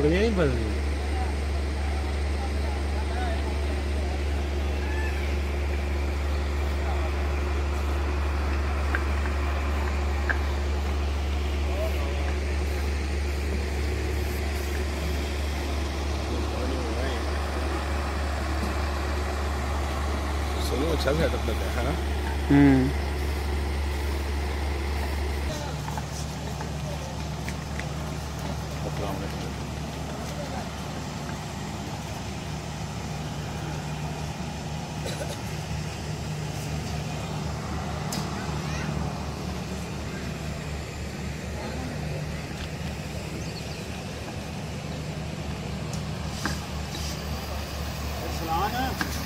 Oliver xuống sớm là tập được hả? Ừ. Hoplandet. Anam.